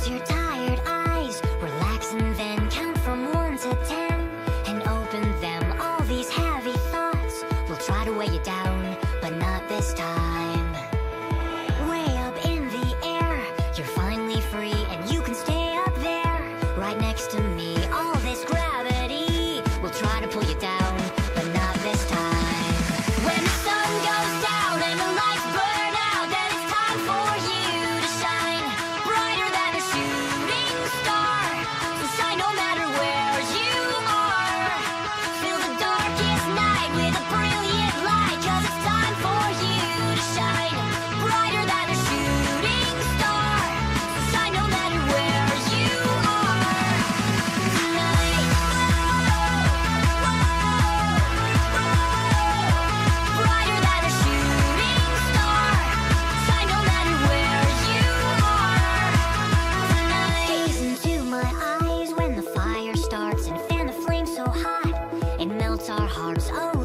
Close your tired eyes, relax and then count from 1 to 10 And open them, all these heavy thoughts. Will try to weigh you down, but not this time. melts our hearts. Oh.